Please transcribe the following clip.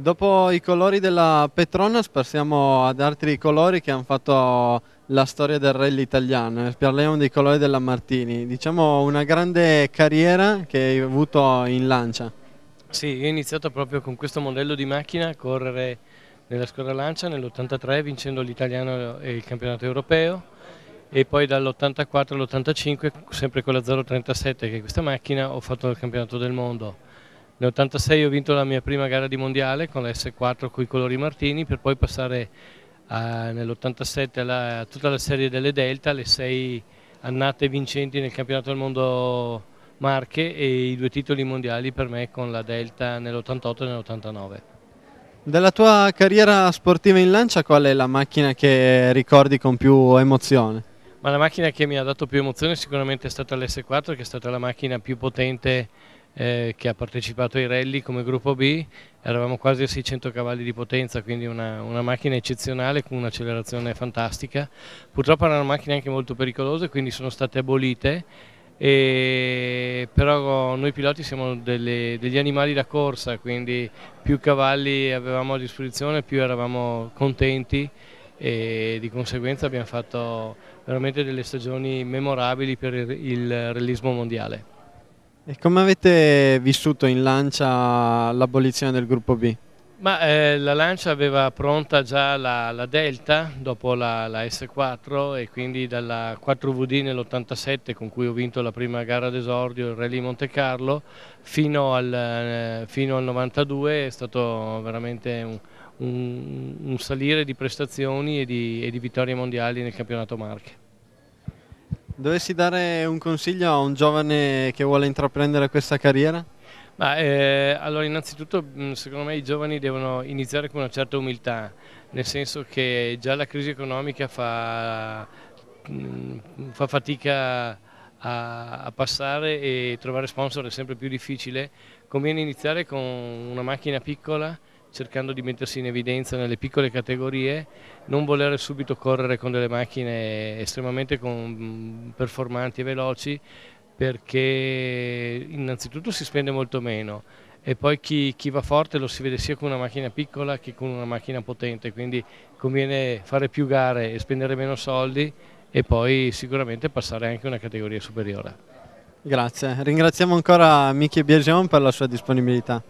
Dopo i colori della Petronas passiamo ad altri colori che hanno fatto la storia del rally italiano. Parliamo dei colori della Martini. Diciamo una grande carriera che hai avuto in Lancia. Sì, io ho iniziato proprio con questo modello di macchina a correre nella scuola Lancia nell'83 vincendo l'italiano e il campionato europeo e poi dall'84 all'85 sempre con la 037 che è questa macchina ho fatto il campionato del mondo nell'86 ho vinto la mia prima gara di mondiale con la S4 con i colori martini per poi passare nell'87 a tutta la serie delle Delta, le sei annate vincenti nel campionato del mondo Marche e i due titoli mondiali per me con la Delta nell'88 e nell'89. Della tua carriera sportiva in lancia qual è la macchina che ricordi con più emozione? Ma la macchina che mi ha dato più emozione sicuramente è stata l'S4 che è stata la macchina più potente eh, che ha partecipato ai rally come gruppo B, eravamo quasi a 600 cavalli di potenza, quindi una, una macchina eccezionale con un'accelerazione fantastica. Purtroppo erano macchine anche molto pericolose, quindi sono state abolite, e, però noi piloti siamo delle, degli animali da corsa, quindi più cavalli avevamo a disposizione, più eravamo contenti e di conseguenza abbiamo fatto veramente delle stagioni memorabili per il, il realismo mondiale. E come avete vissuto in Lancia l'abolizione del gruppo B? Ma, eh, la Lancia aveva pronta già la, la Delta dopo la, la, S4 e quindi dalla 4VD nell'87 con cui ho vinto la prima gara d'esordio, il Rally Monte Carlo, fino al, eh, fino al 92 è stato veramente un, un, un salire di prestazioni e di, e di vittorie mondiali nel campionato Marche. Dovessi dare un consiglio a un giovane che vuole intraprendere questa carriera? Ma, eh, allora innanzitutto secondo me i giovani devono iniziare con una certa umiltà, nel senso che già la crisi economica fa, fa fatica a, a, passare e trovare sponsor è sempre più difficile, conviene iniziare con una macchina piccola cercando di mettersi in evidenza nelle piccole categorie, non volere subito correre con delle macchine estremamente performanti e veloci perché innanzitutto si spende molto meno e poi chi, chi, va forte lo si vede sia con una macchina piccola che con una macchina potente, quindi conviene fare più gare e spendere meno soldi e poi sicuramente passare anche una categoria superiore. Grazie, ringraziamo ancora Michi Biergeon per la sua disponibilità.